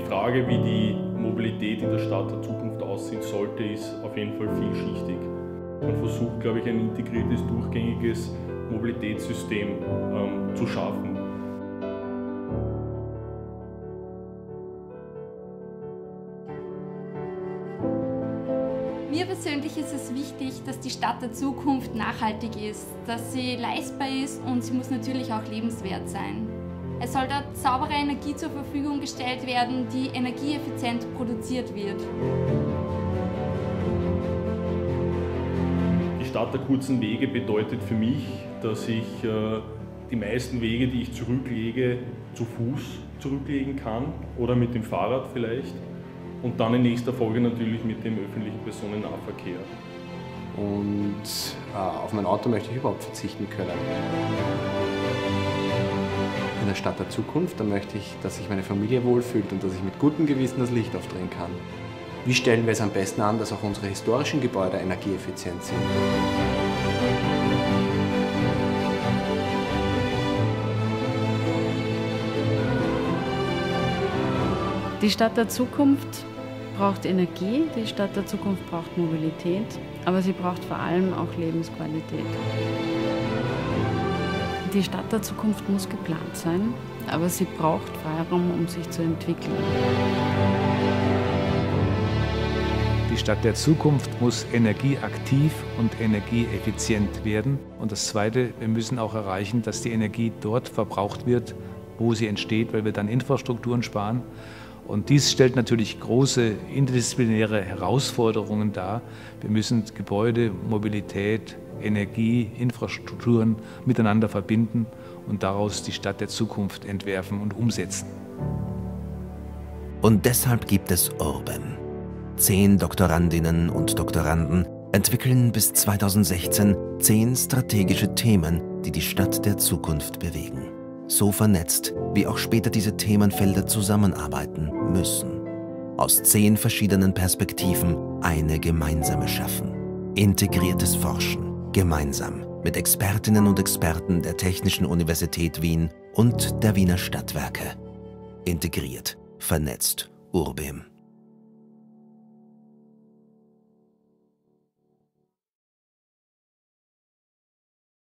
Frage, wie die Mobilität in der Stadt der Zukunft aussehen sollte, ist auf jeden Fall vielschichtig. Man versucht, glaube ich, ein integriertes, durchgängiges Mobilitätssystem ähm, zu schaffen. Mir persönlich ist es wichtig, dass die Stadt der Zukunft nachhaltig ist, dass sie leistbar ist und sie muss natürlich auch lebenswert sein. Es soll dort saubere Energie zur Verfügung gestellt werden, die energieeffizient produziert wird. Die Stadt der kurzen Wege bedeutet für mich, dass ich äh, die meisten Wege, die ich zurücklege, zu Fuß zurücklegen kann oder mit dem Fahrrad vielleicht und dann in nächster Folge natürlich mit dem öffentlichen Personennahverkehr. Und äh, auf mein Auto möchte ich überhaupt verzichten können. In der Stadt der Zukunft, da möchte ich, dass sich meine Familie wohlfühlt und dass ich mit gutem Gewissen das Licht aufdrehen kann. Wie stellen wir es am besten an, dass auch unsere historischen Gebäude energieeffizient sind? Die Stadt der Zukunft braucht Energie, die Stadt der Zukunft braucht Mobilität, aber sie braucht vor allem auch Lebensqualität. Die Stadt der Zukunft muss geplant sein, aber sie braucht Freiraum, um sich zu entwickeln. Die Stadt der Zukunft muss energieaktiv und energieeffizient werden. Und das Zweite, wir müssen auch erreichen, dass die Energie dort verbraucht wird, wo sie entsteht, weil wir dann Infrastrukturen sparen. Und dies stellt natürlich große interdisziplinäre Herausforderungen dar. Wir müssen Gebäude, Mobilität, Energie, Infrastrukturen miteinander verbinden und daraus die Stadt der Zukunft entwerfen und umsetzen. Und deshalb gibt es Urban. Zehn Doktorandinnen und Doktoranden entwickeln bis 2016 zehn strategische Themen, die die Stadt der Zukunft bewegen. So vernetzt, wie auch später diese Themenfelder zusammenarbeiten müssen. Aus zehn verschiedenen Perspektiven eine gemeinsame schaffen. Integriertes Forschen Gemeinsam mit Expertinnen und Experten der Technischen Universität Wien und der Wiener Stadtwerke. Integriert, vernetzt, Urbem.